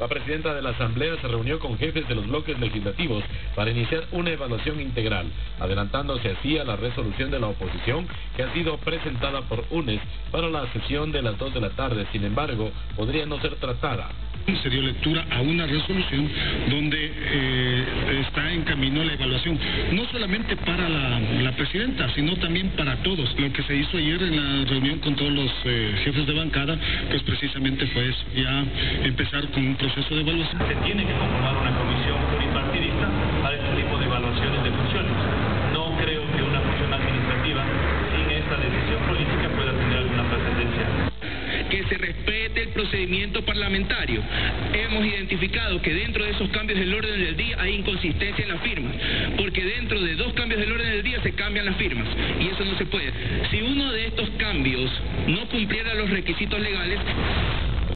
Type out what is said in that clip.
La presidenta de la Asamblea se reunió con jefes de los bloques legislativos para iniciar una evaluación integral, adelantándose así a la resolución de la oposición que ha sido presentada por UNES para la sesión de las 2 de la tarde. Sin embargo, podría no ser tratada se dio lectura a una resolución donde eh, camino la evaluación, no solamente para la, presidenta, sino también para todos. Lo que se hizo ayer en la reunión con todos los eh, jefes de bancada, pues precisamente fue ya empezar con un proceso de evaluación. Se tiene que que se respete el procedimiento parlamentario. Hemos identificado que dentro de esos cambios del orden del día hay inconsistencia en las firmas, porque dentro de dos cambios del orden del día se cambian las firmas y eso no se puede. Si uno de estos cambios no cumpliera los requisitos legales,